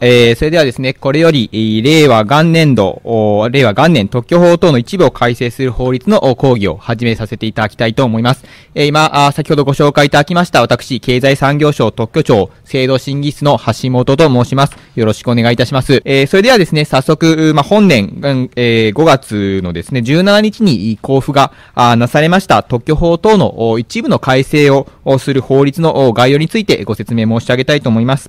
えー、それではですね、これより、令和元年度、令和元年特許法等の一部を改正する法律の講義を始めさせていただきたいと思います。えー、今、先ほどご紹介いただきました、私、経済産業省特許庁制度審議室の橋本と申します。よろしくお願いいたします。えー、それではですね、早速、ま、本年、えー、5月のですね、17日に交付がなされました特許法等の一部の改正をする法律の概要についてご説明申し上げたいと思います。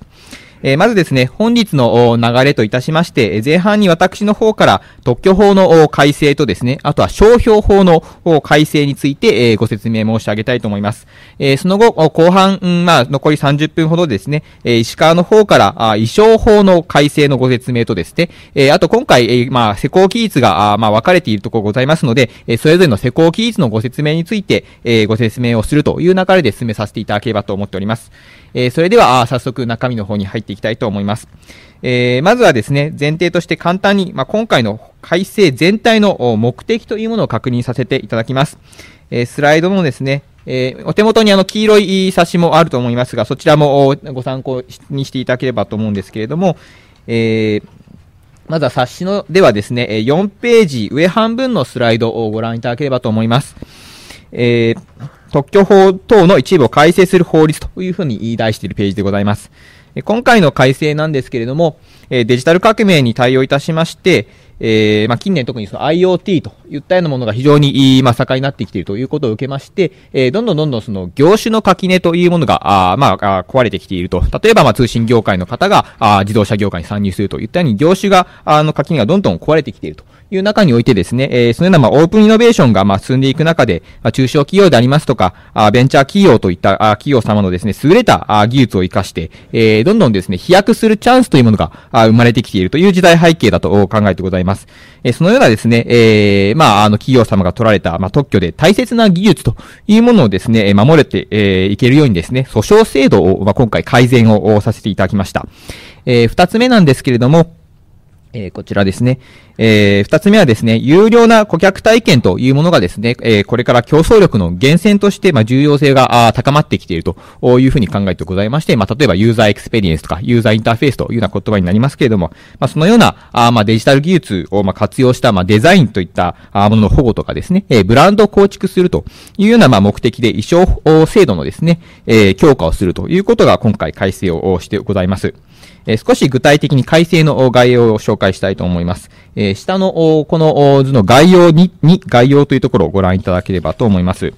えー、まずですね、本日の流れといたしまして、前半に私の方から特許法の改正とですね、あとは商標法の改正について、えー、ご説明申し上げたいと思います。えー、その後、後半、うん、まあ、残り30分ほどですね、え石川の方から、あ衣装法の改正のご説明とですね、えあと今回、えまあ、施工期日が、あまあ、分かれているところございますので、えそれぞれの施工期日のご説明について、えご説明をするという流れで進めさせていただければと思っております。えー、それでは、早速中身の方に入っていきたいと思います。えー、まずはですね、前提として簡単に、まあ、今回の改正全体の目的というものを確認させていただきます。えー、スライドのですね、えー、お手元にあの黄色い冊子もあると思いますが、そちらもご参考にしていただければと思うんですけれども、えー、まずは冊子のではですね、4ページ上半分のスライドをご覧いただければと思います。えー特許法等の一部を改正する法律というふうに言い題しているページでございます。今回の改正なんですけれども、デジタル革命に対応いたしまして、えー、まあ、近年特にその IoT といったようなものが非常に、まあ、盛んになってきているということを受けまして、えー、どんどんどんどんその業種の垣根というものが、あまあ、壊れてきていると。例えば、まあ、通信業界の方が、あ自動車業界に参入するといったように、業種が、あの、垣根がどんどん壊れてきていると。いう中においてですね、え、そのようなまオープンイノベーションがま進んでいく中で、ま、中小企業でありますとか、あベンチャー企業といった企業様のですね、優れた技術を活かして、え、どんどんですね、飛躍するチャンスというものが生まれてきているという時代背景だと考えてございます。え、そのようなですね、え、まあ、あの企業様が取られた、ま、特許で大切な技術というものをですね、守れて、え、いけるようにですね、訴訟制度を、ま、今回改善をさせていただきました。えー、二つ目なんですけれども、えー、こちらですね。えー、二つ目はですね、優良な顧客体験というものがですね、えー、これから競争力の源泉として、まあ、重要性が高まってきているというふうに考えてございまして、まあ、例えばユーザーエクスペリエンスとかユーザーインターフェースというような言葉になりますけれども、まあ、そのような、あまあ、デジタル技術をまあ活用した、まあ、デザインといったものの保護とかですね、えー、ブランドを構築するというような、まあ、目的で意匠制度のですね、えー、強化をするということが今回改正をしてございます。え少し具体的に改正の概要を紹介介したいと思います。え下のこの図の概要にに、概要というところをご覧いただければと思います。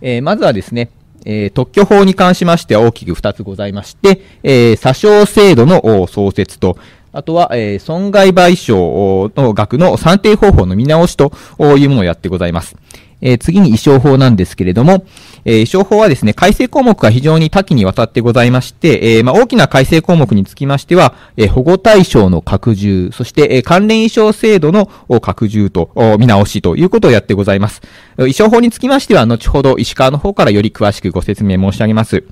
えまずはですね、え特許法に関しましては大きく2つございまして、え詐称制度の創設と、あとは、え損害賠償の額の算定方法の見直しというものをやってございます。え次に衣装法なんですけれども、えー、商法はですね、改正項目が非常に多岐にわたってございまして、えー、まあ、大きな改正項目につきましては、え、保護対象の拡充、そして、え、関連衣装制度の拡充と、見直しということをやってございます。衣装法につきましては、後ほど石川の方からより詳しくご説明申し上げます。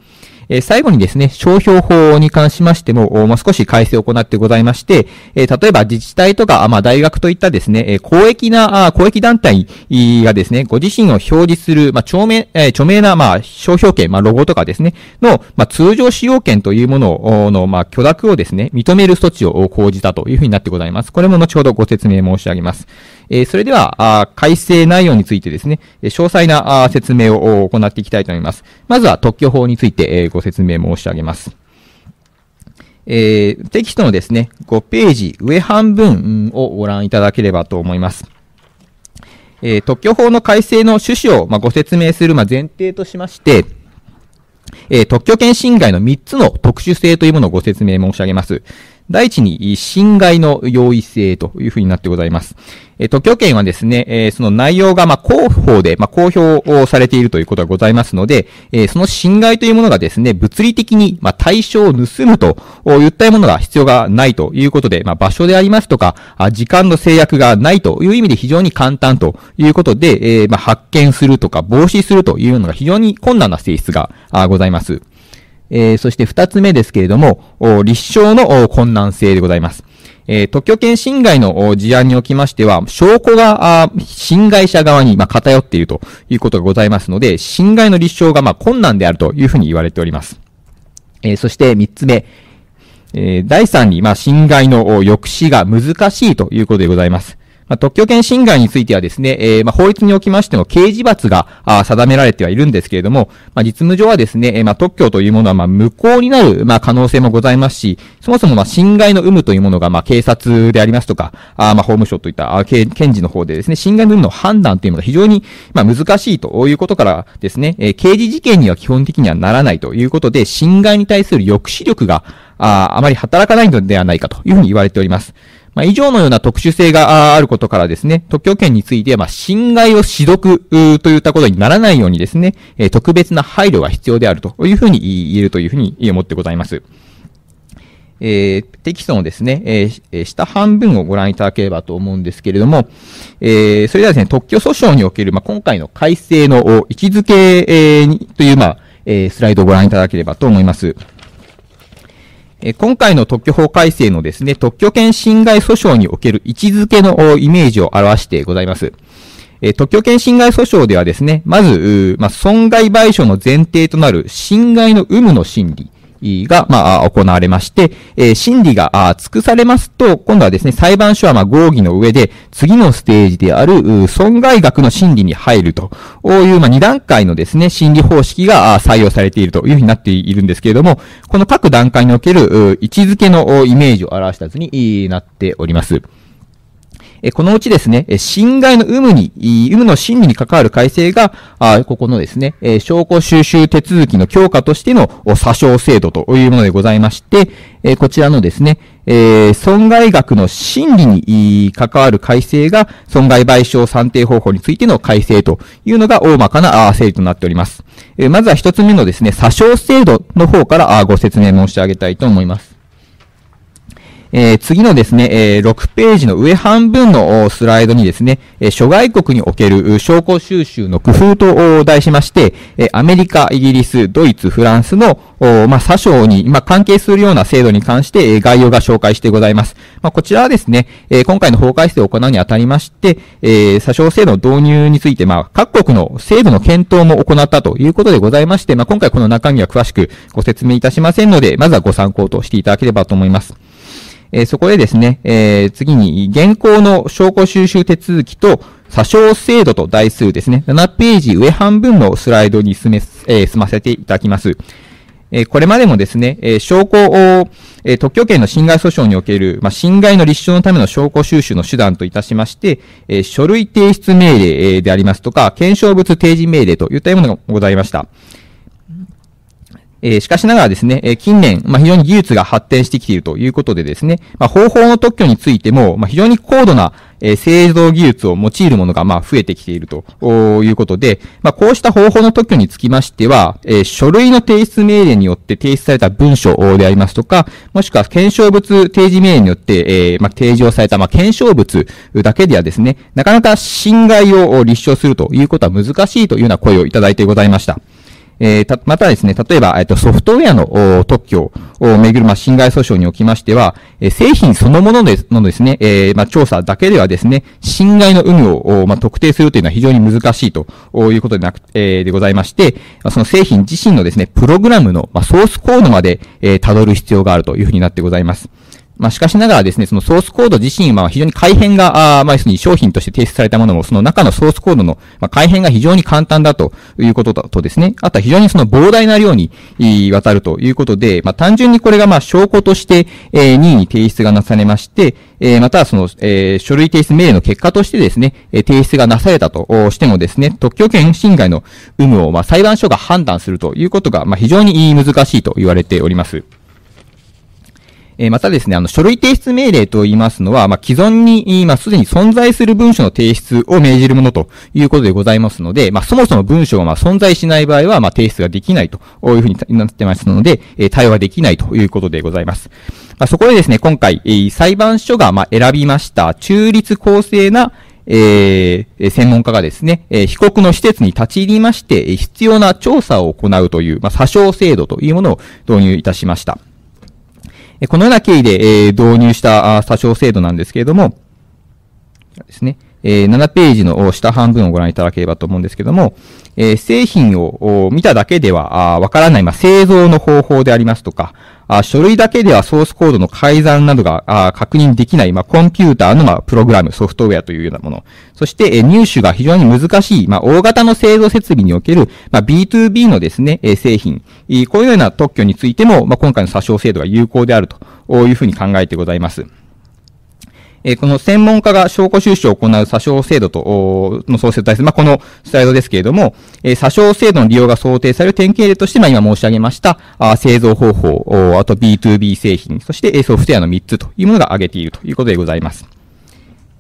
え最後にですね、商標法に関しましても、まあ、少し改正を行ってございまして、え例えば自治体とか、まあ、大学といったですね、え公益な、公益団体がですね、ご自身を表示する、まあ、著名、え著名な、まあ、商標権、まあ、ロゴとかですね、の、まあ、通常使用権というものの、まあ、許諾をですね、認める措置を講じたというふうになってございます。これも後ほどご説明申し上げます。えそれでは、改正内容についてですね、詳細な説明を行っていきたいと思います。まずは特許法についてえご説明申し上げます。えー、テキストのですね、5ページ上半分をご覧いただければと思います。えー、特許法の改正の趣旨を、まあ、ご説明する、まあ、前提としまして、えー、特許権侵害の3つの特殊性というものをご説明申し上げます。第一に、侵害の容易性というふうになってございます。え特許権はですね、えその内容が、ま広報で、ま公表をされているということがございますので、えその侵害というものがですね、物理的に、ま対象を盗むといったものが必要がないということで、ま場所でありますとか、時間の制約がないという意味で非常に簡単ということで、えま発見するとか防止するというのが非常に困難な性質があございます。えー、そして二つ目ですけれども、立証の困難性でございます。えー、特許権侵害の事案におきましては、証拠が、侵害者側に、ま偏っているということがございますので、侵害の立証が、ま困難であるというふうに言われております。えー、そして三つ目、えー、第3に、まあ、侵害の抑止が難しいということでございます。まあ、特許権侵害についてはですね、えー、まあ、法律におきましての刑事罰があ定められてはいるんですけれども、まあ、実務上はですね、えー、まあ、特許というものはまあ無効になる、まあ、可能性もございますし、そもそもまあ、侵害の有無というものがまあ、警察でありますとか、あまあ、法務省といった検事の方でですね、侵害の有無の判断というものが非常にまあ、難しいということからですね、えー、刑事事件には基本的にはならないということで、侵害に対する抑止力がああまり働かないのではないかというふうに言われております。まあ、以上のような特殊性があることからですね、特許権について、ま、侵害を指読といったことにならないようにですね、え特別な配慮が必要であるというふうに言えるというふうに思ってございます。えー、テキストのですね、えー、下半分をご覧いただければと思うんですけれども、えー、それではですね、特許訴訟における、まあ、今回の改正の位置づけ、えー、という、まあ、えー、スライドをご覧いただければと思います。え今回の特許法改正のですね、特許権侵害訴訟における位置づけのイメージを表してございます。え特許権侵害訴訟ではですね、まず、まあ、損害賠償の前提となる侵害の有無の審理。が、まあ、行われまして、え、審理があ尽くされますと、今度はですね、裁判所はまあ合議の上で、次のステージである、損害額の審理に入るという、まあ、2段階のですね、審理方式が採用されているというふうになっているんですけれども、この各段階における位置づけのイメージを表した図になっております。えこのうちですね、侵害の有無に、有無の審理に関わる改正が、あここのですね、え証拠収集手続きの強化としての詐称制度というものでございまして、えこちらのですね、え損害額の審理に関わる改正が、損害賠償算定方法についての改正というのが大まかな整理となっております。えまずは一つ目のですね、詐称制度の方からご説明申し上げたいと思います。えー、次のですね、えー、6ページの上半分のスライドにですね、えー、諸外国における証拠収集の工夫と題しまして、え、アメリカ、イギリス、ドイツ、フランスの、まあ、詐称に、まあ、関係するような制度に関して、え、概要が紹介してございます。まあ、こちらはですね、え、今回の法改正を行うにあたりまして、えー、詐称制度の導入について、まあ、各国の制度の検討も行ったということでございまして、まあ、今回この中身は詳しくご説明いたしませんので、まずはご参考としていただければと思います。えー、そこでですね、えー、次に現行の証拠収集手続きと詐称制度と題数ですね、7ページ上半分のスライドに進め、えー、進ませていただきます。えこれまでもですね、え証拠を、え特許権の侵害訴訟における、まあ、侵害の立証のための証拠収集の手段といたしまして、え書類提出命令でありますとか、検証物提示命令といったようなものがございました。え、しかしながらですね、え、近年、まあ、非常に技術が発展してきているということでですね、まあ、方法の特許についても、まあ、非常に高度な、え、製造技術を用いるものが、ま、増えてきているということで、ま、こうした方法の特許につきましては、え、書類の提出命令によって提出された文書でありますとか、もしくは検証物提示命令によって、え、ま、提示をされた、ま、検証物だけではですね、なかなか侵害を立証するということは難しいというような声をいただいてございました。えー、またですね、例えば、えっ、と、ソフトウェアの特許をめぐる、まあ、侵害訴訟におきましては、えー、製品そのものでのですね、えー、まあ、調査だけではですね、侵害の有無を、まあ、特定するというのは非常に難しいということでなく、えー、でございまして、その製品自身のですね、プログラムの、まあ、ソースコードまで、えー、辿る必要があるというふうになってございます。まあ、しかしながらですね、そのソースコード自身は非常に改変が、あまあ、要するに商品として提出されたものも、その中のソースコードの、改変が非常に簡単だということとですね、あとは非常にその膨大な量に渡るということで、まあ、単純にこれがまあ、証拠として、えー、任意に提出がなされまして、えー、またはその、えー、書類提出命令の結果としてですね、えー、提出がなされたとしてもですね、特許権侵害の有無を、まあ、裁判所が判断するということが、まあ、非常に難しいと言われております。えまたですね、あの、書類提出命令と言いますのは、まあ、既存に、まあ、すでに存在する文書の提出を命じるものということでございますので、まあ、そもそも文書がま存在しない場合は、ま、提出ができないというふうになってますので、え対応はできないということでございます。ま、そこでですね、今回、え裁判所がま選びました、中立公正なえー、専門家がですね、え、被告の施設に立ち入りまして、必要な調査を行うという、まあ、詐称制度というものを導入いたしました。このような経緯で、導入した詐称制度なんですけれども、ですね。えー、7ページの下半分をご覧いただければと思うんですけども、えー、製品を見ただけではわからない、まあ、製造の方法でありますとか、あ書類だけではソースコードの改ざんなどがあ確認できない、まあ、コンピューターの、まあ、プログラム、ソフトウェアというようなもの。そして、え入手が非常に難しい、まあ、大型の製造設備における、まあ、B2B のですね、え製品、こういうような特許についても、まあ、今回の詐称制度が有効であるというふうに考えてございます。えこの専門家が証拠収集を行う詐称制度と、の創設体制、まあ、このスライドですけれども、え詐称制度の利用が想定される典型例として、まあ、今申し上げました、あ製造方法、あと B2B 製品、そしてソフトウェアの3つというものが挙げているということでございます。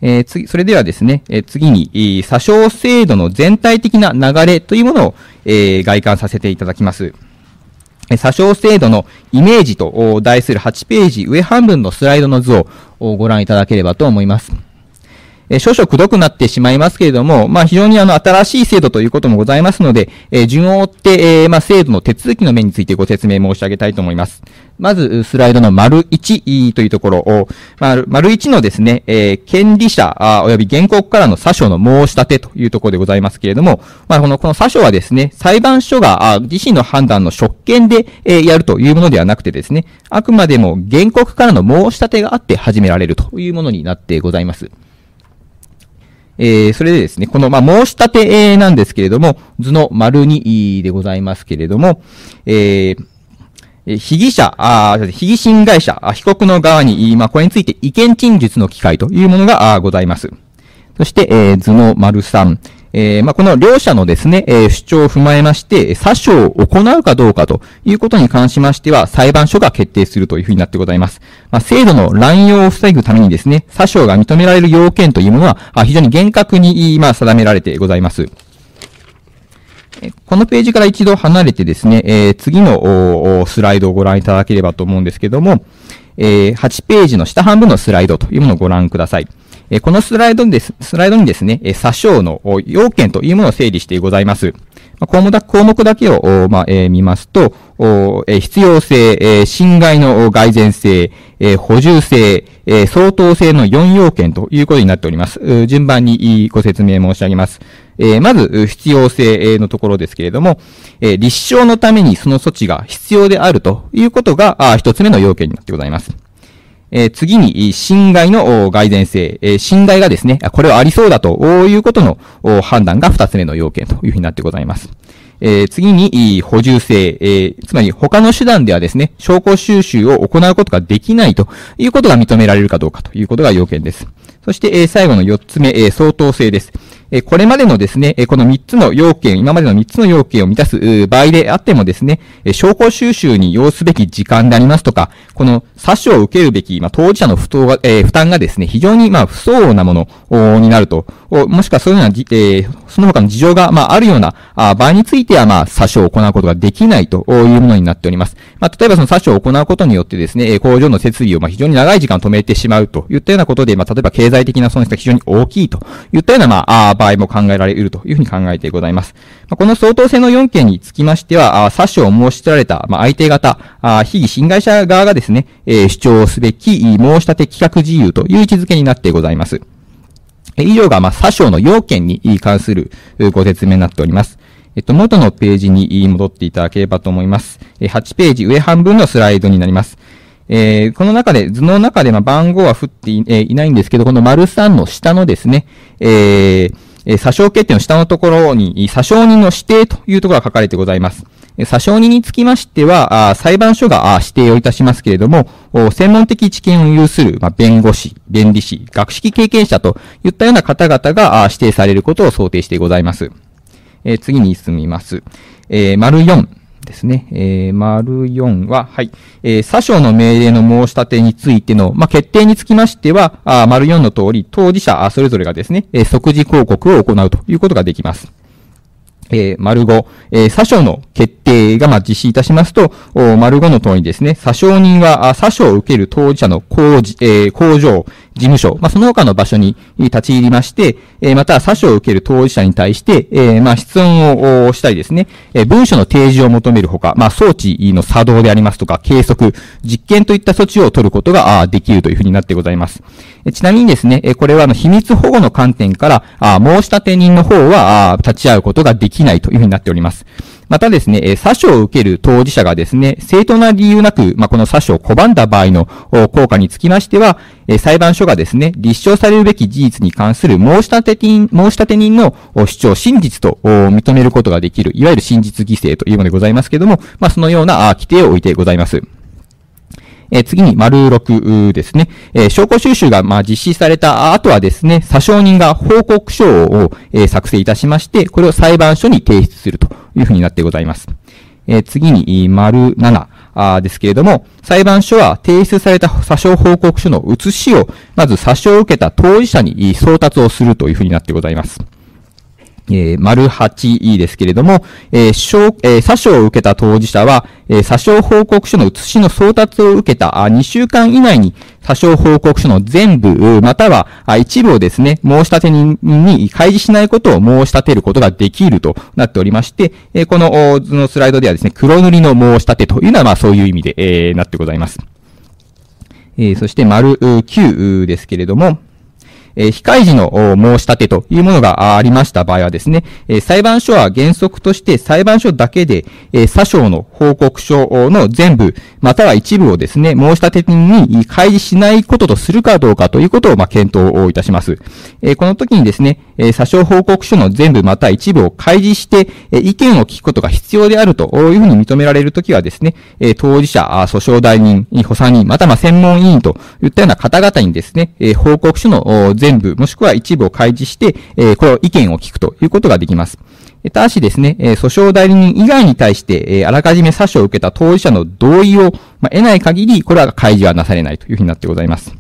えー、次、それではですね、えー、次にえ、詐称制度の全体的な流れというものを、えー、外観させていただきます。詐称制度のイメージと題する8ページ上半分のスライドの図をご覧いただければと思います。え少々くどくなってしまいますけれども、まあ、非常にあの、新しい制度ということもございますので、え順を追って、えまあ、制度の手続きの面についてご説明申し上げたいと思います。まず、スライドの丸1というところを、まあ、丸1のですね、えー、権利者あ及び原告からの詐称の申し立てというところでございますけれども、まあ、この、この詐称はですね、裁判所があ自身の判断の職権で、えー、やるというものではなくてですね、あくまでも原告からの申し立てがあって始められるというものになってございます。えー、それでですね、この、まあ、申し立てなんですけれども、図の丸2でございますけれども、えー、被疑者、あ被疑侵害者、被告の側に、まあ、これについて意見陳述の機会というものがございます。そして、えー、図の丸3、えー、まあ、この両者のですね、えー、主張を踏まえまして、詐称を行うかどうかということに関しましては、裁判所が決定するというふうになってございます。まあ、制度の乱用を防ぐためにですね、詐称が認められる要件というものは、あ非常に厳格に、まあ、定められてございます。このページから一度離れてですね、えー、次のスライドをご覧いただければと思うんですけども、え、8ページの下半分のスライドというものをご覧ください。このスライドです、スライドにですね、詐称の要件というものを整理してございます。項目だ項目だけを、まあえー、見ますと、必要性、侵害の蓋然性、補充性、相当性の4要件ということになっております。順番にご説明申し上げます。まず、必要性のところですけれども、立証のためにその措置が必要であるということが、一つ目の要件になってございます。え、次に、侵害の蓋然性、えー、侵害がですね、これはありそうだということの判断が二つ目の要件というふうになってございます。え、次に、補充性、え、つまり他の手段ではですね、証拠収集を行うことができないということが認められるかどうかということが要件です。そして、え、最後の四つ目、え、相当性です。えこれまでのですね、この3つの要件、今までの3つの要件を満たす場合であってもですね、証拠収集に要すべき時間でありますとか、この詐称を受けるべき、まあ、当事者の負担が、え、負担がですね、非常に、まあ、不相応なものになると、もしくはそういうような、えー、その他の事情が、まあ、あるような場合については、まあ、詐称を行うことができないというものになっております。まあ、例えばその詐称を行うことによってですね、工場の設備を、まあ、非常に長い時間止めてしまうといったようなことで、まあ、例えば経済的な損失が非常に大きいといったような、まあ、場合も考えられるというふうに考えてございます。この相当性の4件につきましては、詐称を申し出られた、相手方、被疑侵害者側がですね、主張すべき申し立て企画自由という位置づけになってございます。以上が、詐称の要件に関するご説明になっております。えっと、元のページに戻っていただければと思います。8ページ上半分のスライドになります。えー、この中で、図の中で、ま、番号は振ってい,、えー、いないんですけど、この丸3の下のですね、えー、え詐称決定の下のところに、詐称人の指定というところが書かれてございます。詐称人につきましては、裁判所が指定をいたしますけれども、専門的知見を有する、ま弁護士、弁理士、学識経験者といったような方々が指定されることを想定してございます。え次に進みます。えー、丸4ですね。えー、丸4は、はい。えー、詐称の命令の申し立てについての、まあ、決定につきましては、あ丸4の通り、当事者それぞれがですね、え、即時抗告を行うということができます。えー、丸5、えー、詐称の決定が、ま、実施いたしますと、丸5の通りですね、詐称人は、詐称を受ける当事者の工事、えー、工場、事務所、まあ、その他の場所に立ち入りまして、えー、また、詐称を受ける当事者に対して、えー、まあ、質問をしたりですね、えー、文書の提示を求めるほか、まあ、装置の作動でありますとか、計測、実験といった措置を取ることができるというふうになってございます。ちなみにですね、これは、あの、秘密保護の観点から、あ申し立て人の方は、立ち会うことができないというふうになっております。またですね、詐称を受ける当事者がですね、正当な理由なく、まあ、この詐称を拒んだ場合の効果につきましては、裁判所がですね、立証されるべき事実に関する申し立て人、申し立て人の主張、真実と認めることができる、いわゆる真実犠牲というものでございますけれども、まあ、そのような規定を置いてございます。え、次に、丸6ですね。え、証拠収集が、まあ、実施された後はですね、詐称人が報告書を、え、作成いたしまして、これを裁判所に提出するというふうになってございます。え、次に、丸7。あですけれども、裁判所は提出された詐称報告書の写しを、まず詐称を受けた当事者に送達をするというふうになってございます。えー、丸8ですけれども、えー、証、えー、詐称を受けた当事者は、えー、詐称報告書の写しの送達を受けたあ2週間以内に、詐称報告書の全部、またはあ一部をですね、申し立て人に開示しないことを申し立てることができるとなっておりまして、えー、この図のスライドではですね、黒塗りの申し立てというのは、まあそういう意味で、えー、なってございます。えー、そして丸9ですけれども、え非開示の申し立てというものがありました場合はですね、え裁判所は原則として裁判所だけで、え詐称の報告書の全部、または一部をですね、申し立てに開示しないこととするかどうかということを、ま検討をいたします。えこの時にですね、え詐称報告書の全部また一部を開示して、え意見を聞くことが必要であるというふうに認められるときはですね、え当事者、訴訟代人、補佐人、または専門委員といったような方々にですね、え報告書の全全部、もしくは一部を開示して、えー、これを意見を聞くということができます。ただしですね、え訴訟代理人以外に対して、えあらかじめ詐称を受けた当事者の同意を、ま得ない限り、これは開示はなされないというふうになってございます。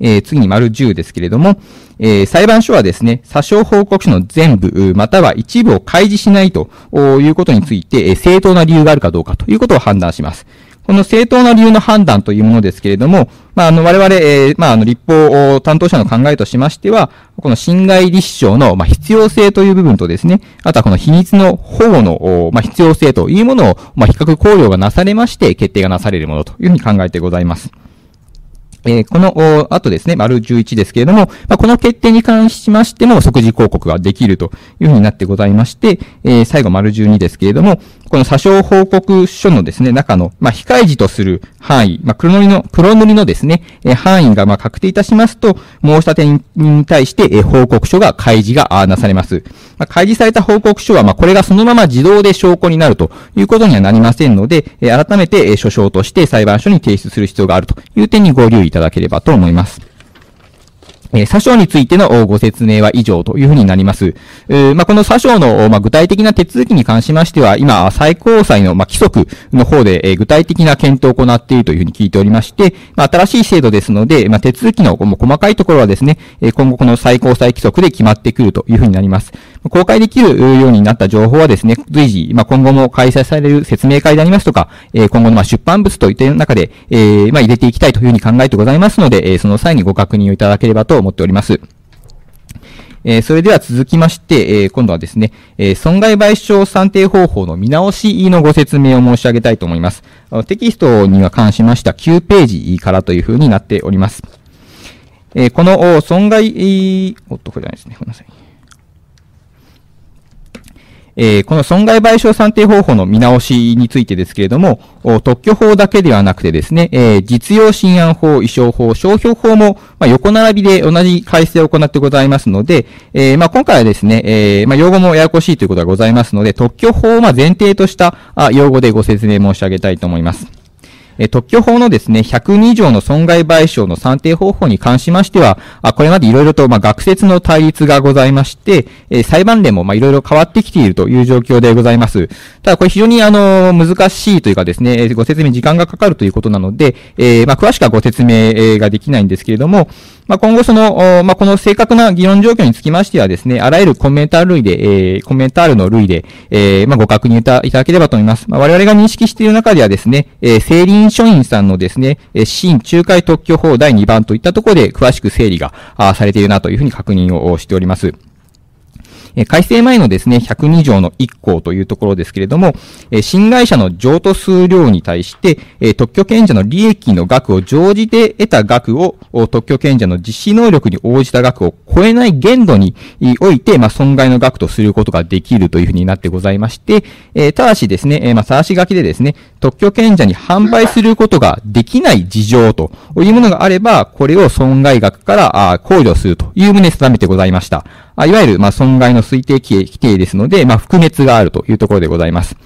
えー、次に丸10ですけれども、えー、裁判所はですね、詐称報告書の全部、または一部を開示しないということについて、え正当な理由があるかどうかということを判断します。この正当な理由の判断というものですけれども、まあ、あの、我々、えー、まあ、あの、立法担当者の考えとしましては、この侵害立証の、まあ、必要性という部分とですね、あとはこの秘密の保護の、まあ、必要性というものを、まあ、比較考慮がなされまして、決定がなされるものというふうに考えてございます。えー、この、あとですね、丸11ですけれども、まあ、この決定に関しましても即時広告ができるというふうになってございまして、えー、最後丸12ですけれども、この詐称報告書のですね、中の、まあ、非開示とする範囲、まあ、黒塗りの、黒塗りのですね、えー、範囲が、ま、確定いたしますと、申し立てに対して、え、報告書が開示がなされます。ま、開示された報告書は、まあ、これがそのまま自動で証拠になるということにはなりませんので、え、改めて、えー、書証として裁判所に提出する必要があるという点にご留意いただければと思います。えー、詐称についてのご説明は以上というふうになります。え、まあ、この詐称の、まあ、具体的な手続きに関しましては、今、最高裁の、まあ、規則の方で、え、具体的な検討を行っているというふうに聞いておりまして、まあ、新しい制度ですので、まあ、手続きの細かいところはですね、え今後この最高裁規則で決まってくるというふうになります。公開できるようになった情報はですね、随時、まあ、今後も開催される説明会でありますとか、え今後のま出版物といった中で、え、まあ、入れていきたいというふうに考えてございますので、えその際にご確認をいただければと思っております。えー、それでは続きまして、えー、今度はですね、えー、損害賠償算定方法の見直しのご説明を申し上げたいと思います。テキストには関しました9ページからというふうになっております。えこの損害、おっと、これじゃないですね。ごめんなさい。えー、この損害賠償算定方法の見直しについてですけれども、特許法だけではなくてですね、えー、実用新案法、衣装法、商標法も、まあ、横並びで同じ改正を行ってございますので、えー、まあ、今回はですね、え、まあ、用語もややこしいということがございますので、特許法をま前提とした用語でご説明申し上げたいと思います。え特許法のですね、102条の損害賠償の算定方法に関しましては、これまでいろいろと、まあ、学説の対立がございまして、裁判例も、ま、いろいろ変わってきているという状況でございます。ただ、これ非常に、あの、難しいというかですね、ご説明時間がかかるということなので、えー、まあ、詳しくはご説明ができないんですけれども、まあ、今後その、まあ、この正確な議論状況につきましてはですね、あらゆるコメンター類で、えー、コメンタールの類で、えー、まあ、ご確認いただければと思います。まあ、我々が認識している中ではですね、えー、政林書院さんのですね、え、新仲介特許法第2番といったところで詳しく整理があされているなというふうに確認をしております。改正前のですね、102条の1項というところですけれども、新会社の譲渡数量に対して、特許権者の利益の額を乗じて得た額を、特許権者の実施能力に応じた額を超えない限度において、まあ、損害の額とすることができるというふうになってございまして、ただしですね、えまあ、さらし書きでですね、特許権者に販売することができない事情というものがあれば、これを損害額から考慮するという旨定めてございました。いわゆる、ま、損害の推定規定ですので、まあ、覆滅があるというところでございます。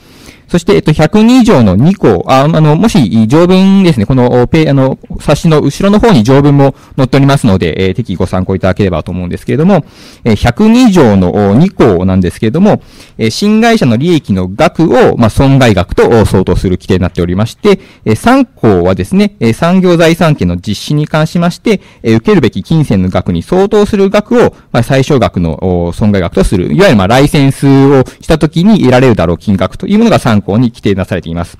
そして、えっと、102条の2項、ああの、もし、条文ですね、この、ペあの、冊子の後ろの方に条文も載っておりますので、えー、適宜ご参考いただければと思うんですけれども、えー、102条の2項なんですけれども、えー、新会社の利益の額を、まあ、損害額と相当する規定になっておりまして、えー、3項はですね、えー、産業財産権の実施に関しまして、えー、受けるべき金銭の額に相当する額を、まあ、最小額の損害額とする、いわゆる、まあ、ライセンスをしたときに得られるだろう金額というものが3参考に規定なされています。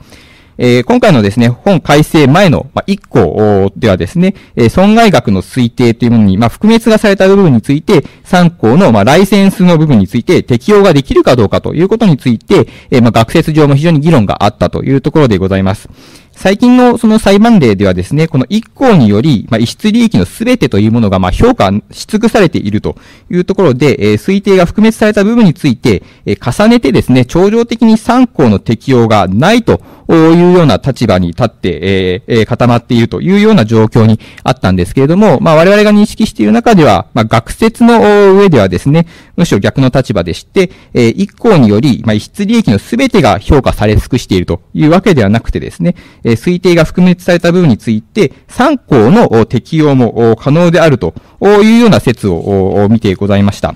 えー、今回のですね、本改正前の、まあ、1項ではですね、えー、損害額の推定というものに、まあ、覆滅がされた部分について、3項の、まあ、ライセンスの部分について適用ができるかどうかということについて、えー、まあ、学説上も非常に議論があったというところでございます。最近のその裁判例ではですね、この一項により、まあ、逸失利益のすべてというものが、まあ、評価し尽くされているというところで、えー、推定が覆滅された部分について、えー、重ねてですね、超常的に3項の適用がないというような立場に立って、えー、固まっているというような状況にあったんですけれども、まあ、我々が認識している中では、まあ、学説の上ではですね、むしろ逆の立場でして、えー、一項により、まあ、逸失利益のすべてが評価され尽くしているというわけではなくてですね、えー、推定が含滅された部分について、3項の適用も可能であるというような説を見てございました。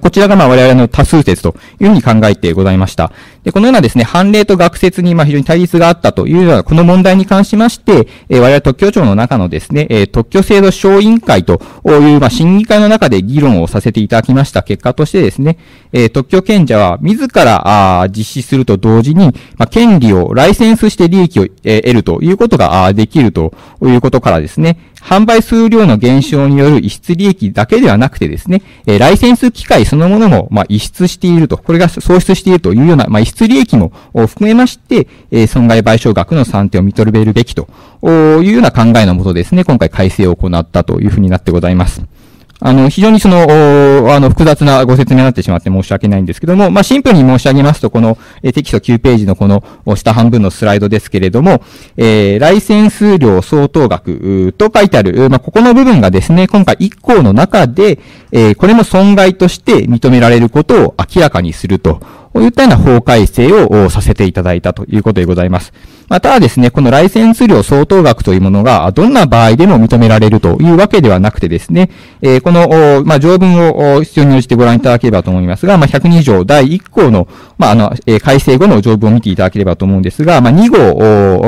こちらがまあ我々の多数説というふうに考えてございました。で、このようなですね、判例と学説にまあ非常に対立があったというようなこの問題に関しまして、えー、我々特許庁の中のですね、えー、特許制度小委員会というまあ審議会の中で議論をさせていただきました結果としてですね、えー、特許権者は自らあ実施すると同時に、まあ、権利をライセンスして利益を、えー、得るということができるということからですね、販売数量の減少による逸失利益だけではなくてですね、えライセンス機械そのものも、まあ、逸失していると、これが喪失しているというような、まあ、逸失利益も含めまして、え損害賠償額の算定を認めるべきというような考えのもとですね、今回改正を行ったというふうになってございます。あの、非常にその、あの、複雑なご説明になってしまって申し訳ないんですけども、まあ、シンプルに申し上げますと、この、えテキスト9ページのこの下半分のスライドですけれども、えー、ライセンス料相当額と書いてある、まあ、ここの部分がですね、今回1項の中で、えー、これも損害として認められることを明らかにするといったような法改正をさせていただいたということでございます。またはですね、このライセンス料相当額というものが、どんな場合でも認められるというわけではなくてですね、えー、この、まあ、条文を必要に応じてご覧いただければと思いますが、まあ、102条第1項の、まあ、あの、えー、改正後の条文を見ていただければと思うんですが、まあ、2号、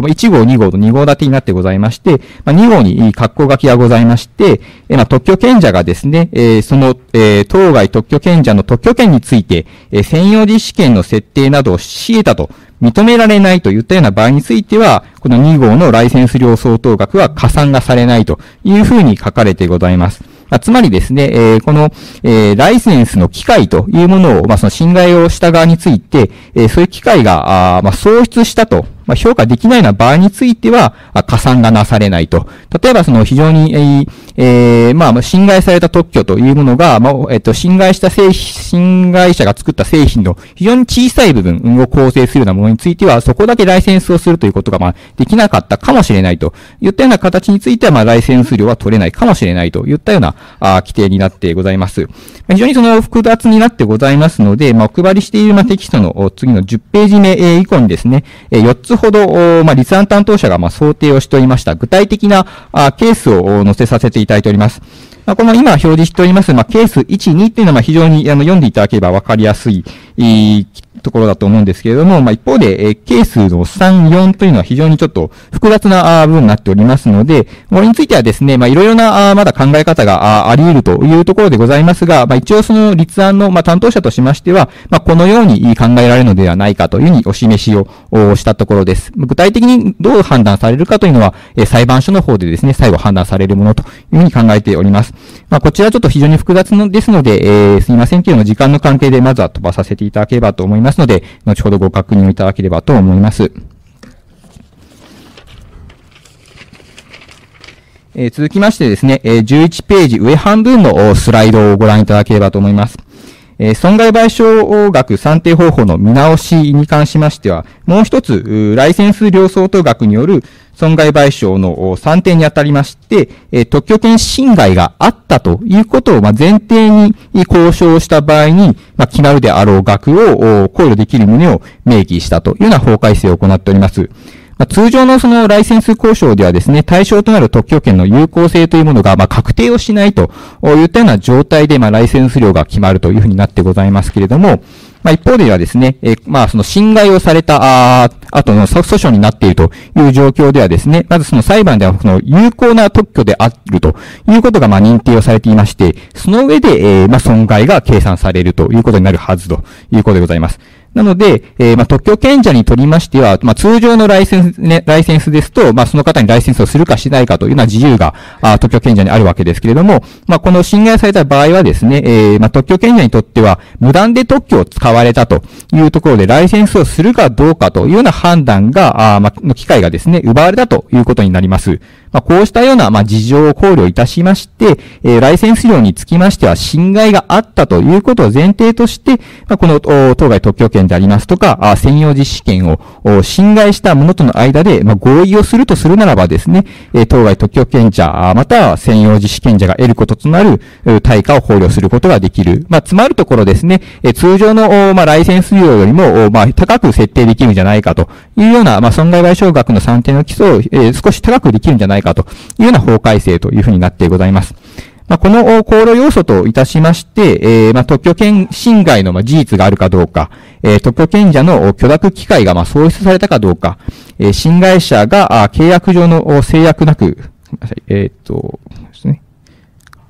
1号、2号と2号立てになってございまして、まあ、2号に括弧書きがございまして、えー、まあ、特許権者がですね、えー、その、えー、当該特許権者の特許権について、えー、専用実試験の設定などをし得たと。認められないといったような場合については、この2号のライセンス料相当額は加算がされないというふうに書かれてございます。まあ、つまりですね、えー、この、えー、ライセンスの機会というものを、まあ、その侵害をした側について、えー、そういう機会が、あまあ、喪失したとまあ、評価できないような場合については、加算がなされないと。例えば、その非常に、えー、えまあ、侵害された特許というものが、まあ、えっと、侵害した製品、侵害者が作った製品の非常に小さい部分を構成するようなものについては、そこだけライセンスをするということが、まあ、できなかったかもしれないといったような形については、まあ、ライセンス料は取れないかもしれないといったような、あ規定になってございます。非常にその複雑になってございますので、まあ、お配りしている、まあ、テキストの次の10ページ目以降にですね、4つほど、まあ、立案担当者が、まあ、想定をしておりました、具体的な、あケースを載せさせていただいております。まあ、この今表示しております、まあ、ケース1、2っていうのは、非常に、あの、読んでいただければわかりやすい、ところだと思うんですけれども、まあ、一方で、えー、ケースの3、4というのは非常にちょっと複雑な部分になっておりますので、これについてはですね、まあ、いろいろな、あまだ考え方がああり得るというところでございますが、まあ、一応その立案の、まあ、担当者としましては、まあ、このように考えられるのではないかというふうにお示しをしたところです。具体的にどう判断されるかというのは、えー、裁判所の方でですね、最後判断されるものというふうに考えております。まあ、こちらちょっと非常に複雑のですので、えー、すいませんけれども、時間の関係でまずは飛ばさせていただければと思いますので、後ほどご確認をいただければと思います。え、続きましてですね、え、11ページ上半分のスライドをご覧いただければと思います。え、損害賠償額算定方法の見直しに関しましては、もう一つ、ライセンス料相当額による損害賠償の算定にあたりまして、え、特許権侵害があったということを、ま、前提に交渉した場合に、まあ、決まるであろう額を考慮できる旨を明記したというような法改正を行っております。まあ、通常のそのライセンス交渉ではですね、対象となる特許権の有効性というものが、ま、確定をしないといったような状態で、ま、ライセンス料が決まるというふうになってございますけれども、まあ、一方ではですね、えー、まあ、その侵害をされた、あ後の訴訟になっているという状況ではですね、まずその裁判ではその有効な特許であるということが、まあ、認定をされていまして、その上で、えー、まあ、損害が計算されるということになるはずということでございます。なので、えー、まあ、特許権者にとりましては、まあ、通常のライセンス、ね、ライセンスですと、まあ、その方にライセンスをするかしないかというような自由が、あ特許権者にあるわけですけれども、まあ、この侵害された場合はですね、えー、まあ、特許権者にとっては、無断で特許を使われたというところで、ライセンスをするかどうかというような判断が、あまあ、の機会がですね、奪われたということになります。まあ、こうしたような、まあ、事情を考慮いたしまして、えー、ライセンス料につきましては、侵害があったということを前提として、まあ、この、当該特許権でありますとか、あ専用実施権を、侵害した者との間で、まあ、合意をするとするならばですね、えー、当該特許権者、または専用実施権者が得ることとなる、対価を考慮することができる。まあ、つまるところですね、えー、通常の、まあ、ライセンス料よりも、まあ、高く設定できるんじゃないかというような、まあ、損害賠償額の算定の基礎を、えー、少し高くできるんじゃないかというような法改正というふうになってございます。まあ、この考慮要素といたしまして、えー、まあ、特許権侵害の、ま事実があるかどうか、えー、特許権者の許諾機会が、ま創出されたかどうか、えー、侵害者が、契約上の制約なく、えっと、ですね。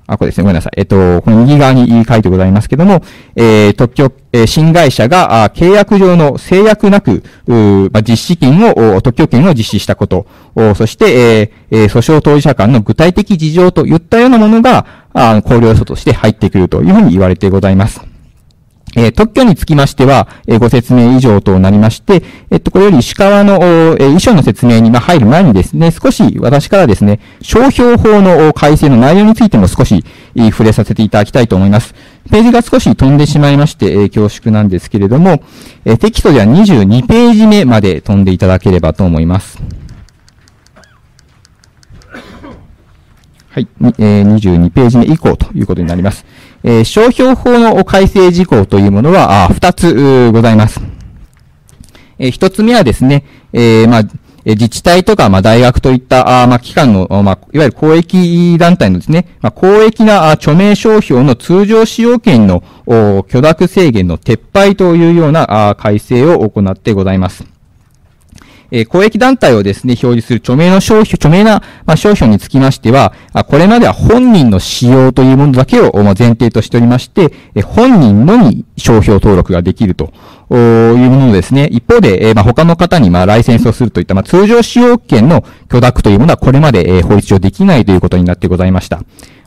あ、これですね。ごめんなさい。えっと、この右側に書いてございますけども、えー、特許、えー、新会社が、あ契約上の制約なく、うまあ、実施金を、特許権を実施したこと、おそして、えー、訴訟当事者間の具体的事情といったようなものが、あ考慮要素として入ってくるというふうに言われてございます。え、特許につきましては、え、ご説明以上となりまして、えっと、これより石川の、えー、遺書の説明に、入る前にですね、少し私からですね、商標法の改正の内容についても少し、触れさせていただきたいと思います。ページが少し飛んでしまいまして、え、恐縮なんですけれども、え、テキストでは22ページ目まで飛んでいただければと思います。はい、えー、22ページ目以降ということになります。えー、商標法の改正事項というものは、2つございます。えー、1つ目はですね、えー、まあ、自治体とか、まあ、大学といった、あまあ、機関の、まあ、いわゆる公益団体のですね、まあ、公益な著名商標の通常使用権の許諾制限の撤廃というようなあ改正を行ってございます。えー、公益団体をですね、表示する著名の商標、著名な、まあ、商標につきましては、あこれまでは本人の使用というものだけを、まあ、前提としておりまして、え本人のみ商標登録ができるというものですね。一方で、えー、まあ、他の方に、まあ、ライセンスをするといった、まあ、通常使用権の許諾というものはこれまで、えー、法律上できないということになってございました。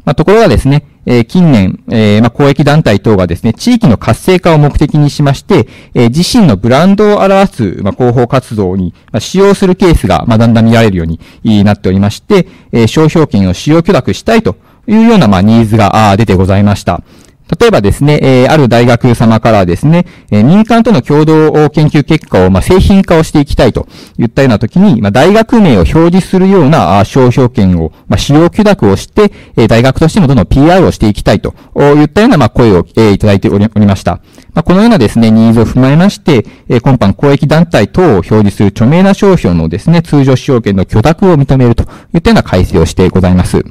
まあ、ところがですね、えー、近年、えー、まあ、公益団体等がですね、地域の活性化を目的にしまして、えー、自身のブランドを表す、まあ、広報活動に、まあ、使用するケースが、まあ、だんだん見られるようになっておりまして、えー、商標権を使用許諾したいというような、まあ、ニーズが出てございました。例えばですね、えー、ある大学様からですね、えー、民間との共同研究結果を、まあ、製品化をしていきたいといったような時に、まあ、大学名を表示するような商標権を、まあ、使用許諾をして、えー、大学としてもどんどん PR をしていきたいといったような、まあ、声を、えー、いただいておりました。まあ、このようなですね、ニーズを踏まえまして、えー、今般公益団体等を表示する著名な商標のですね、通常使用権の許諾を認めるといったような改正をしてございます。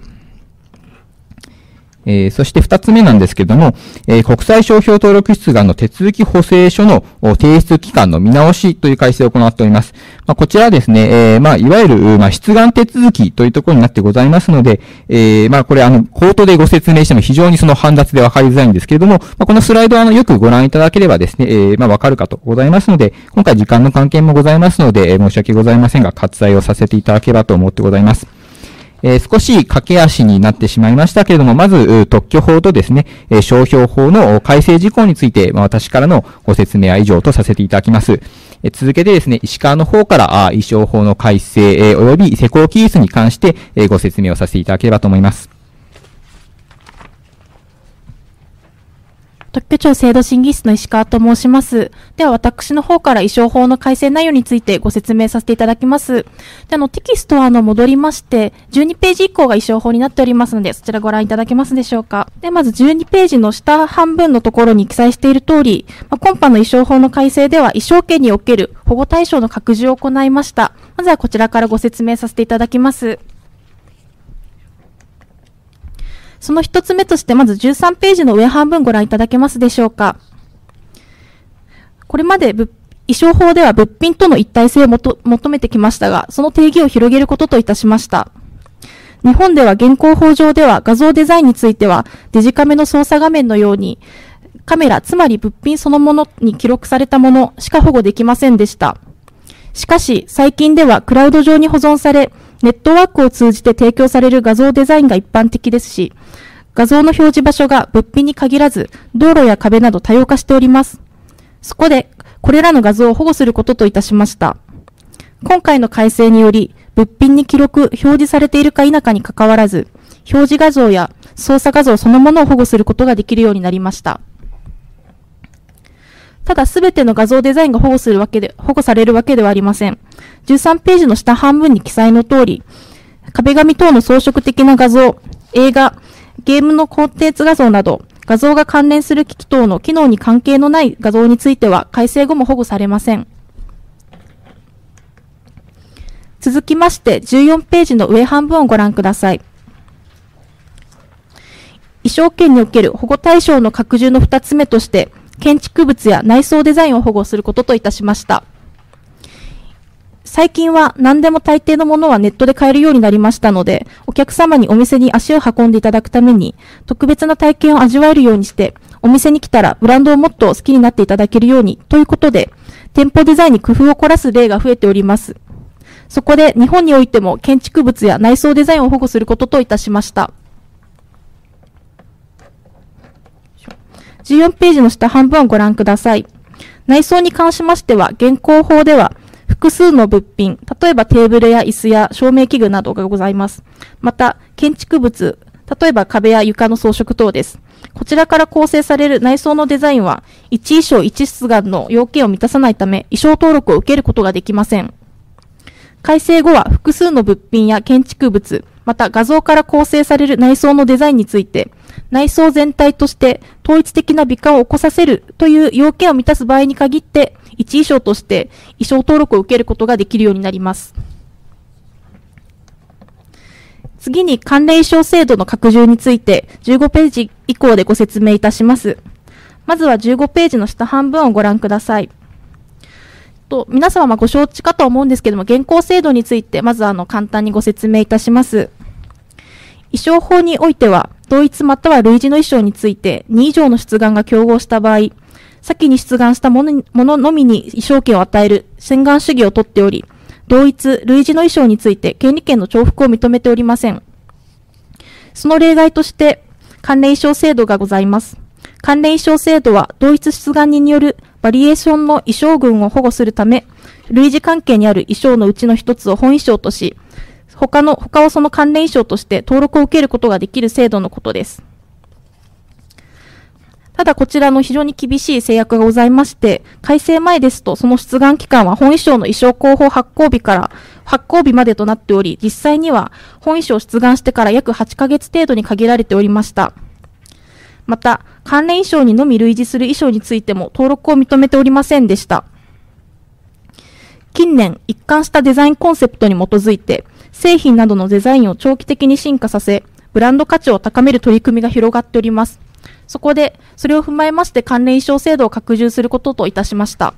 えー、そして二つ目なんですけども、えー、国際商標登録出願の手続き補正書の提出期間の見直しという改正を行っております。まあ、こちらはですね、えー、まあ、いわゆる、まあ、出願手続きというところになってございますので、えー、まあ、これ、あの、口頭でご説明しても非常にその煩雑で分かりづらいんですけれども、まあ、このスライドは、あの、よくご覧いただければですね、えー、まあ、わかるかとございますので、今回時間の関係もございますので、え、申し訳ございませんが、割愛をさせていただければと思ってございます。えー、少し駆け足になってしまいましたけれども、まず、特許法とですね、え、商標法の改正事項について、ま、私からのご説明は以上とさせていただきます。え、続けてですね、石川の方から、あ衣装法の改正、及び施工期日に関して、え、ご説明をさせていただければと思います。特許庁制度審議室の石川と申します。では私の方から衣装法の改正内容についてご説明させていただきます。であのテキストはあの戻りまして、12ページ以降が衣装法になっておりますので、そちらご覧いただけますでしょうか。で、まず12ページの下半分のところに記載している通り、まあ、今般の衣装法の改正では衣装権における保護対象の拡充を行いました。まずはこちらからご説明させていただきます。その一つ目として、まず13ページの上半分ご覧いただけますでしょうか。これまで衣装法では物品との一体性を求めてきましたが、その定義を広げることといたしました。日本では現行法上では画像デザインについてはデジカメの操作画面のようにカメラ、つまり物品そのものに記録されたものしか保護できませんでした。しかし、最近ではクラウド上に保存され、ネットワークを通じて提供される画像デザインが一般的ですし、画像の表示場所が物品に限らず、道路や壁など多様化しております。そこで、これらの画像を保護することといたしました。今回の改正により、物品に記録、表示されているか否かにかかわらず、表示画像や操作画像そのものを保護することができるようになりました。ただすべての画像デザインが保護するわけで、保護されるわけではありません。13ページの下半分に記載の通り、壁紙等の装飾的な画像、映画、ゲームのコンテンツ画像など、画像が関連する機器等の機能に関係のない画像については改正後も保護されません。続きまして14ページの上半分をご覧ください。衣装権における保護対象の拡充の2つ目として、建築物や内装デザインを保護することといたしました。最近は何でも大抵のものはネットで買えるようになりましたので、お客様にお店に足を運んでいただくために、特別な体験を味わえるようにして、お店に来たらブランドをもっと好きになっていただけるように、ということで、店舗デザインに工夫を凝らす例が増えております。そこで日本においても建築物や内装デザインを保護することといたしました。14ページの下半分をご覧ください。内装に関しましては、現行法では、複数の物品、例えばテーブルや椅子や照明器具などがございます。また、建築物、例えば壁や床の装飾等です。こちらから構成される内装のデザインは、一衣装一出願の要件を満たさないため、衣装登録を受けることができません。改正後は複数の物品や建築物、また画像から構成される内装のデザインについて、内装全体として統一的な美化を起こさせるという要件を満たす場合に限って、一衣装として衣装登録を受けることができるようになります。次に関連衣装制度の拡充について15ページ以降でご説明いたします。まずは15ページの下半分をご覧ください。と皆様ご承知かと思うんですけども、現行制度についてまずあの簡単にご説明いたします。衣装法においては、同一または類似の衣装について2以上の出願が競合した場合、先に出願したものもののみに衣装権を与える洗顔主義をとっており、同一、類似の衣装について権利権の重複を認めておりません。その例外として、関連衣装制度がございます。関連衣装制度は、同一出願人によるバリエーションの衣装群を保護するため、類似関係にある衣装のうちの一つを本衣装とし、他の、他をその関連衣装として登録を受けることができる制度のことです。ただこちらの非常に厳しい制約がございまして、改正前ですとその出願期間は本衣装の衣装候補発行日から発行日までとなっており、実際には本衣装を出願してから約8ヶ月程度に限られておりました。また、関連衣装にのみ類似する衣装についても登録を認めておりませんでした。近年、一貫したデザインコンセプトに基づいて、製品などのデザインを長期的に進化させ、ブランド価値を高める取り組みが広がっております。そこで、それを踏まえまして関連衣装制度を拡充することといたしました。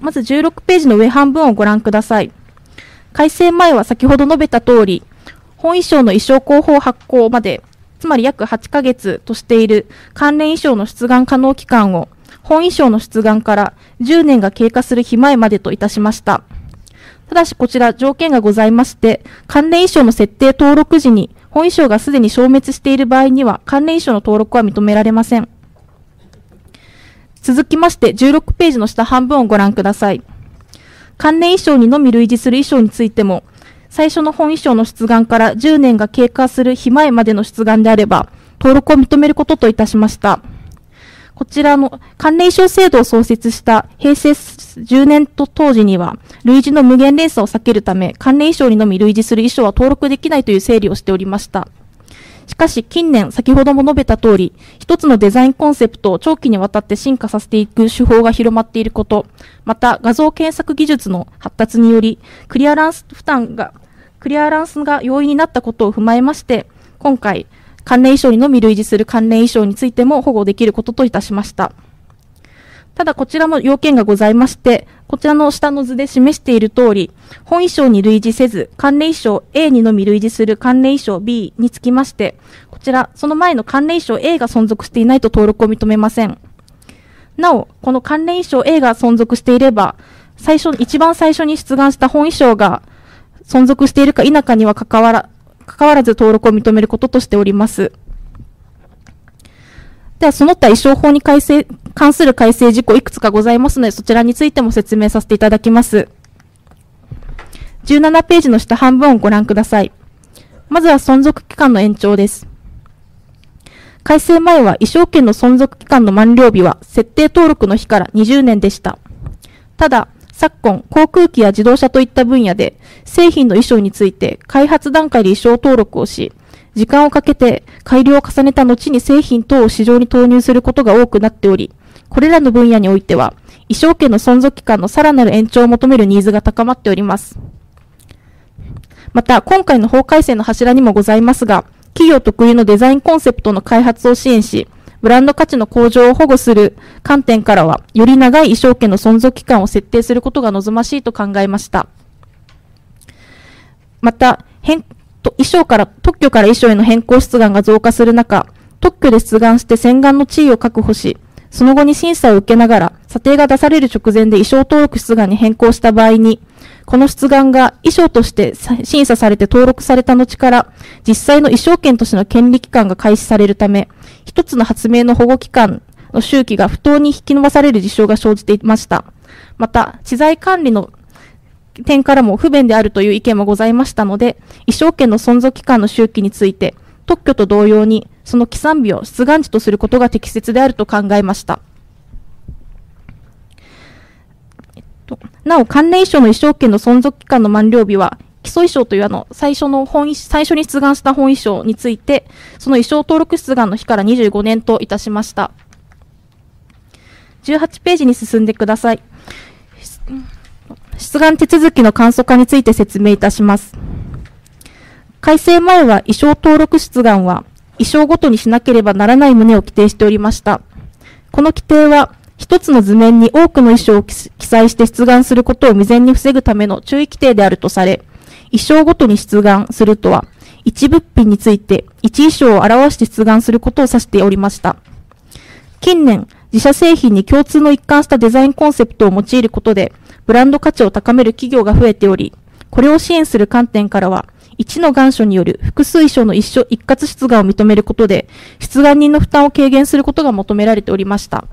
まず16ページの上半分をご覧ください。改正前は先ほど述べた通り、本衣装の衣装広報発行まで、つまり約8ヶ月としている関連衣装の出願可能期間を、本衣装の出願から10年が経過する日前までといたしました。ただしこちら条件がございまして、関連衣装の設定登録時に本衣装がすでに消滅している場合には関連衣装の登録は認められません。続きまして16ページの下半分をご覧ください。関連衣装にのみ類似する衣装についても、最初の本衣装の出願から10年が経過する日前までの出願であれば、登録を認めることといたしました。こちらの関連衣装制度を創設した平成10年と当時には、類似の無限連鎖を避けるため、関連衣装にのみ類似する衣装は登録できないという整理をしておりました。しかし近年、先ほども述べた通り、一つのデザインコンセプトを長期にわたって進化させていく手法が広まっていること、また画像検索技術の発達により、クリアランス負担が、クリアランスが容易になったことを踏まえまして、今回、関連衣装にのみ類似する関連衣装についても保護できることといたしました。ただこちらも要件がございまして、こちらの下の図で示している通り、本衣装に類似せず、関連衣装 A にのみ類似する関連衣装 B につきまして、こちら、その前の関連衣装 A が存続していないと登録を認めません。なお、この関連衣装 A が存続していれば、最初、一番最初に出願した本衣装が存続しているか否かには関わら、関わらず登録を認めることとしております。では、その他衣装法に改正、関する改正事項いくつかございますので、そちらについても説明させていただきます。17ページの下半分をご覧ください。まずは存続期間の延長です。改正前は衣装権の存続期間の満了日は設定登録の日から20年でした。ただ、昨今、航空機や自動車といった分野で製品の衣装について開発段階で衣装登録をし、時間をかけて改良を重ねた後に製品等を市場に投入することが多くなっており、これらの分野においては、衣装権の存続期間のさらなる延長を求めるニーズが高まっております。また、今回の法改正の柱にもございますが、企業特有のデザインコンセプトの開発を支援し、ブランド価値の向上を保護する観点からは、より長い衣装権の存続期間を設定することが望ましいと考えました。また、変と衣装から、特許から衣装への変更出願が増加する中、特許で出願して洗顔の地位を確保し、その後に審査を受けながら、査定が出される直前で衣装登録出願に変更した場合に、この出願が衣装として審査されて登録された後から、実際の衣装権としての権利期間が開始されるため、一つの発明の保護期間の周期が不当に引き延ばされる事象が生じていました。また、知財管理の点からも不便であるという意見もございましたので、衣装権の存続期間の周期について、特許と同様に、その起算日を出願時とすることが適切であると考えました。なお、関連衣装の衣装権の存続期間の満了日は、基礎衣装というあの、最初の本、最初に出願した本衣装について、その衣装登録出願の日から25年といたしました。18ページに進んでください。出願手続きの簡素化について説明いたします。改正前は衣装登録出願は衣装ごとにしなければならない旨を規定しておりました。この規定は一つの図面に多くの衣装を記載して出願することを未然に防ぐための注意規定であるとされ、衣装ごとに出願するとは、一物品について一衣装を表して出願することを指しておりました。近年、自社製品に共通の一貫したデザインコンセプトを用いることで、ブランド価値を高める企業が増えており、これを支援する観点からは、1の願書による複数衣装の一緒一括出願を認めることで、出願人の負担を軽減することが求められておりました。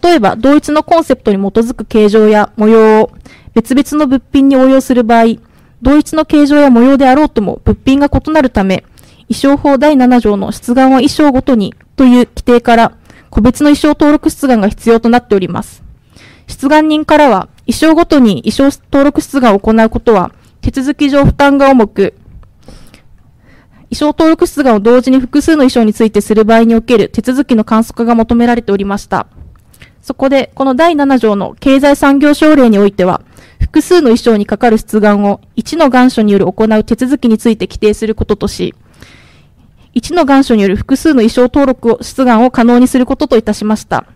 例えば、同一のコンセプトに基づく形状や模様を別々の物品に応用する場合、同一の形状や模様であろうとも物品が異なるため、衣装法第7条の出願は衣装ごとにという規定から、個別の衣装登録出願が必要となっております。出願人からは、衣装ごとに衣装登録出願を行うことは、手続き上負担が重く、衣装登録出願を同時に複数の衣装についてする場合における手続きの簡素化が求められておりました。そこで、この第7条の経済産業省令においては、複数の衣装にかかる出願を1の願書による行う手続きについて規定することとし、1の願書による複数の衣装登録を出願を可能にすることといたしました。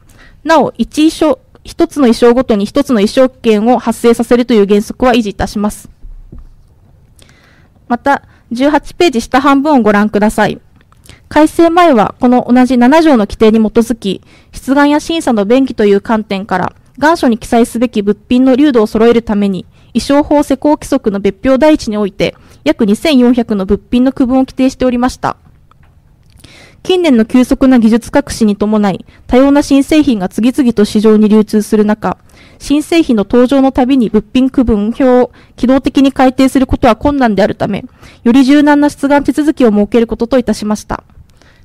なお、1衣装、1つの衣装ごとに1つの衣装権を発生させるという原則は維持いたします。また、18ページ下半分をご覧ください。改正前はこの同じ7条の規定に基づき、出願や審査の便宜という観点から、願書に記載すべき物品の流度を揃えるために、衣装法施行規則の別表第一において、約2400の物品の区分を規定しておりました。近年の急速な技術革新に伴い、多様な新製品が次々と市場に流通する中、新製品の登場のたびに物品区分表を機動的に改定することは困難であるため、より柔軟な出願手続きを設けることといたしました。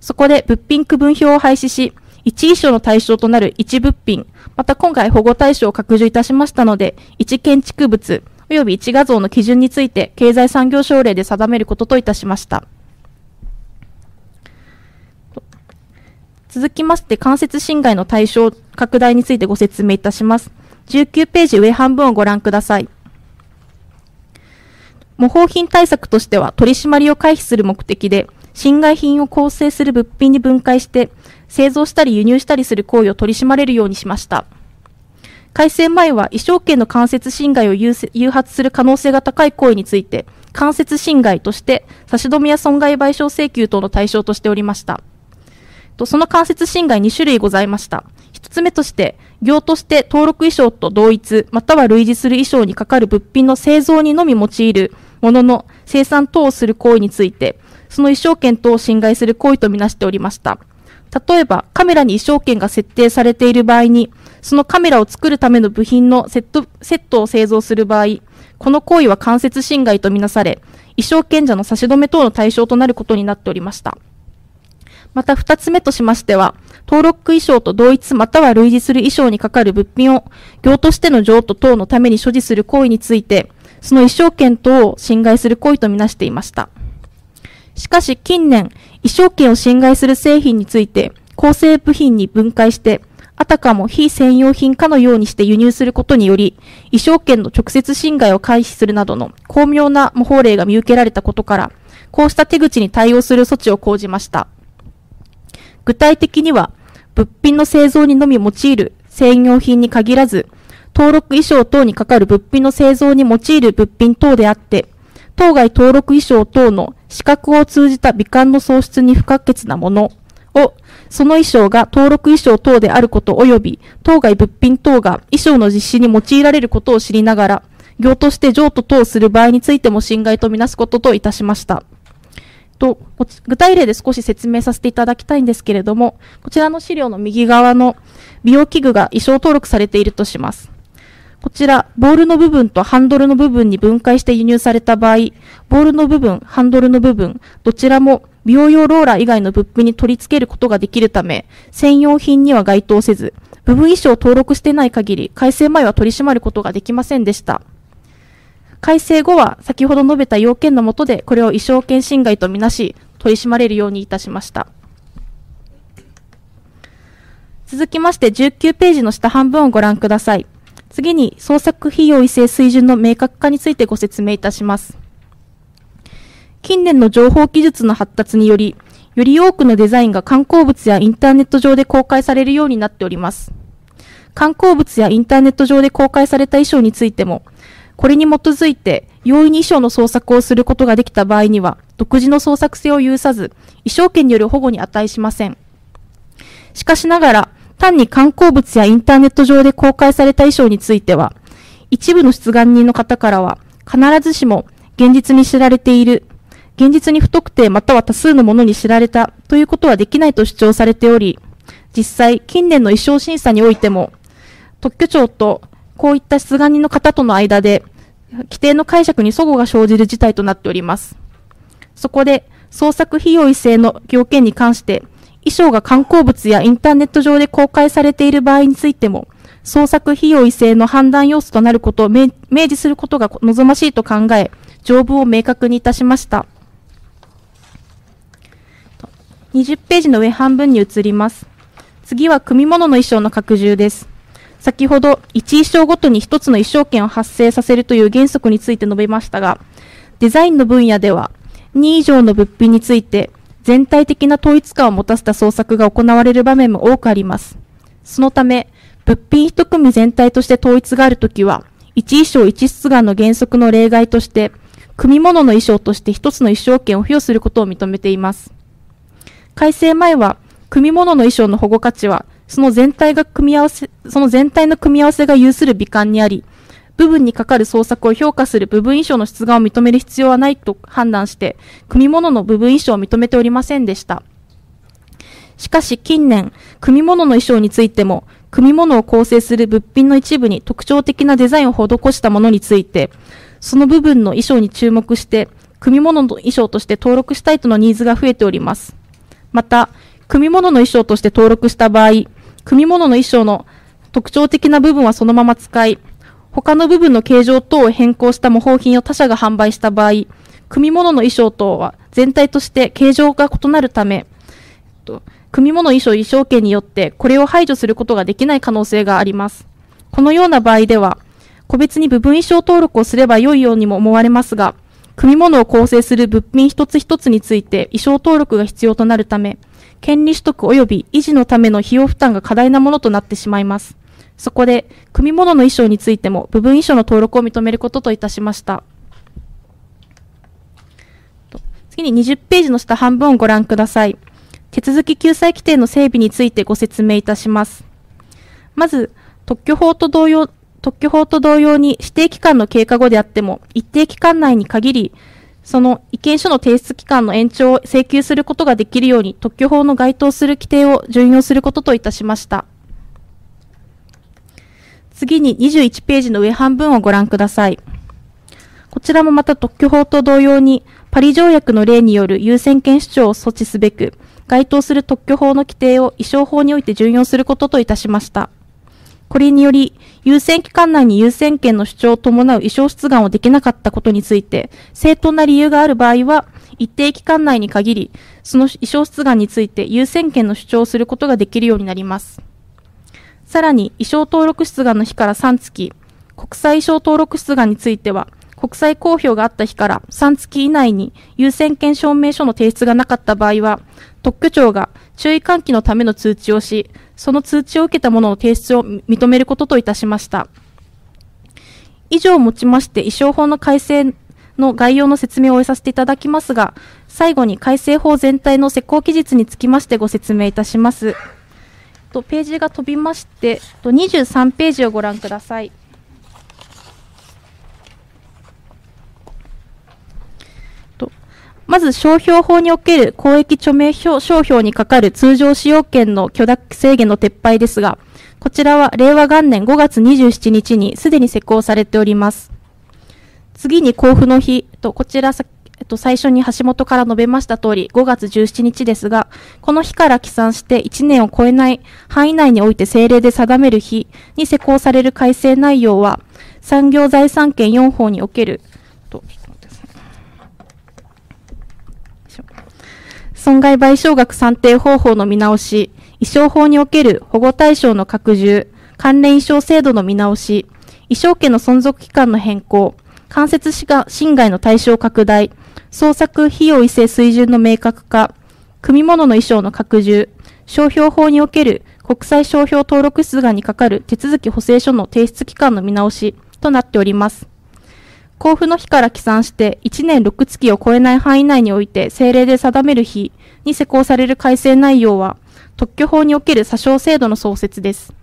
そこで物品区分表を廃止し、一衣装の対象となる一物品、また今回保護対象を拡充いたしましたので、一建築物、及び一画像の基準について経済産業省令で定めることといたしました。続きまして、間接侵害の対象拡大についてご説明いたします。19ページ上半分をご覧ください。模倣品対策としては取り締まりを回避する目的で、侵害品を構成する物品に分解して、製造したり輸入したりする行為を取り締まれるようにしました。改正前は、衣装権の間接侵害を誘発する可能性が高い行為について、間接侵害として、差し止めや損害賠償請求等の対象としておりました。その間接侵害2種類ございました。1つ目として、業として登録衣装と同一、または類似する衣装にかかる物品の製造にのみ用いるものの生産等をする行為について、その衣装権等を侵害する行為とみなしておりました。例えば、カメラに衣装権が設定されている場合に、そのカメラを作るための部品のセットセットを製造する場合、この行為は間接侵害とみなされ、衣装権者の差し止め等の対象となることになっておりました。また二つ目としましては、登録衣装と同一または類似する衣装にかかる物品を業としての譲渡等のために所持する行為について、その衣装権等を侵害する行為とみなしていました。しかし近年、衣装権を侵害する製品について、構成部品に分解して、あたかも非専用品かのようにして輸入することにより、衣装権の直接侵害を回避するなどの巧妙な模倣例が見受けられたことから、こうした手口に対応する措置を講じました。具体的には、物品の製造にのみ用いる専用品に限らず、登録衣装等にかかる物品の製造に用いる物品等であって、当該登録衣装等の資格を通じた美観の創出に不可欠なものを、その衣装が登録衣装等であること及び、当該物品等が衣装の実施に用いられることを知りながら、業として譲渡等する場合についても侵害とみなすことといたしました。と、具体例で少し説明させていただきたいんですけれども、こちらの資料の右側の美容器具が衣装登録されているとします。こちら、ボールの部分とハンドルの部分に分解して輸入された場合、ボールの部分、ハンドルの部分、どちらも美容用ローラー以外の物品に取り付けることができるため、専用品には該当せず、部分衣装を登録してない限り、改正前は取り締まることができませんでした。改正後は先ほど述べた要件のもとでこれを衣装権侵害とみなし取り締まれるようにいたしました。続きまして19ページの下半分をご覧ください。次に創作費用異性水準の明確化についてご説明いたします。近年の情報技術の発達により、より多くのデザインが観光物やインターネット上で公開されるようになっております。観光物やインターネット上で公開された衣装についても、これに基づいて容易に衣装の創作をすることができた場合には、独自の創作性を有さず、衣装権による保護に値しません。しかしながら、単に観光物やインターネット上で公開された衣装については、一部の出願人の方からは、必ずしも現実に知られている、現実に不特定または多数のものに知られたということはできないと主張されており、実際、近年の衣装審査においても、特許庁とこういった出願人の方との間で、規定の解釈に齟齬が生じる事態となっております。そこで、創作費用異性の要件に関して、衣装が観光物やインターネット上で公開されている場合についても、創作費用異性の判断要素となることを明示することが望ましいと考え、条文を明確にいたしました。20ページの上半分に移ります。次は組物の衣装の拡充です。先ほど1衣装ごとに1つの衣装権を発生させるという原則について述べましたが、デザインの分野では2以上の物品について全体的な統一感を持たせた創作が行われる場面も多くあります。そのため、物品一組全体として統一があるときは、一衣装一出願の原則の例外として、組物の衣装として一つの衣装権を付与することを認めています。改正前は、組物の衣装の保護価値は、その全体が組み合わせ、その全体の組み合わせが有する美観にあり、部分にかかる創作を評価する部分衣装の出願を認める必要はないと判断して、組物の部分衣装を認めておりませんでした。しかし近年、組物の衣装についても、組物を構成する物品の一部に特徴的なデザインを施したものについて、その部分の衣装に注目して、組物の衣装として登録したいとのニーズが増えております。また、組物の衣装として登録した場合、組物の衣装の特徴的な部分はそのまま使い、他の部分の形状等を変更した模倣品を他社が販売した場合、組物の衣装等は全体として形状が異なるため、組物衣装衣装権によってこれを排除することができない可能性があります。このような場合では、個別に部分衣装登録をすれば良いようにも思われますが、組物を構成する物品一つ一つについて衣装登録が必要となるため、権利取得及び維持のための費用負担が過大なものとなってしまいます。そこで、組物の衣装についても部分衣装の登録を認めることといたしました。次に20ページの下半分をご覧ください。手続き救済規定の整備についてご説明いたします。まず、特許法と同様、特許法と同様に指定期間の経過後であっても、一定期間内に限り、その意見書の提出期間の延長を請求することができるように特許法の該当する規定を順用することといたしました。次に21ページの上半分をご覧ください。こちらもまた特許法と同様に、パリ条約の例による優先権主張を措置すべく、該当する特許法の規定を衣装法において順用することといたしました。これにより、優先期間内に優先権の主張を伴う衣装出願をできなかったことについて、正当な理由がある場合は、一定期間内に限り、その衣装出願について優先権の主張をすることができるようになります。さらに、衣装登録出願の日から3月、国際衣装登録出願については、国際公表があった日から3月以内に優先権証明書の提出がなかった場合は、特許庁が注意喚起のための通知をし、その通知を受けたものの提出を認めることといたしました。以上をもちまして、衣装法の改正の概要の説明を終えさせていただきますが、最後に改正法全体の施行期日につきましてご説明いたします。とページが飛びまして、23ページをご覧ください。まず商標法における公益著名商標にかかる通常使用権の許諾制限の撤廃ですが、こちらは令和元年5月27日にすでに施行されております。次に交付の日と、こちらえっと、最初に橋本から述べました通り、5月17日ですが、この日から起算して1年を超えない範囲内において政令で定める日に施行される改正内容は、産業財産権4法における、損害賠償額算定方法の見直し、衣装法における保護対象の拡充、関連衣装制度の見直し、衣装権の存続期間の変更、間接侵害の対象拡大、創作費用一斉水準の明確化、組物の衣装の拡充、商標法における国際商標登録出願にかかる手続き補正書の提出期間の見直しとなっております。交付の日から起算して1年6月を超えない範囲内において政令で定める日に施行される改正内容は特許法における詐称制度の創設です。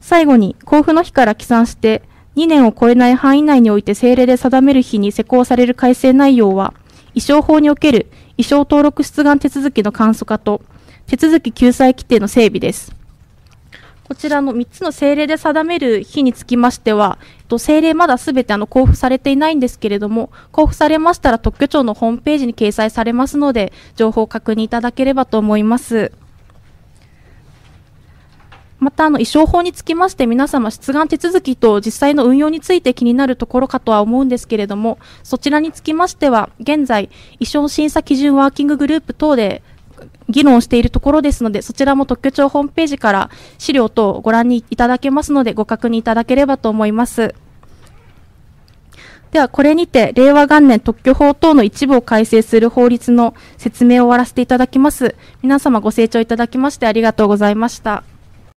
最後に交付の日から起算して2年を超えない範囲内において政令で定める日に施行される改正内容は衣装法における衣装登録出願手続きの簡素化と手続き救済規定の整備です。こちらの3つの政令で定める日につきましては、政令まだすべてあの交付されていないんですけれども、交付されましたら特許庁のホームページに掲載されますので、情報を確認いただければと思います。また、あの、衣装法につきまして、皆様、出願手続きと実際の運用について気になるところかとは思うんですけれども、そちらにつきましては、現在、衣装審査基準ワーキンググループ等で議論しているところですので、そちらも特許庁ホームページから資料等をご覧にいただけますので、ご確認いただければと思います。では、これにて、令和元年特許法等の一部を改正する法律の説明を終わらせていただきます。皆様ご清聴いただきましてありがとうございました。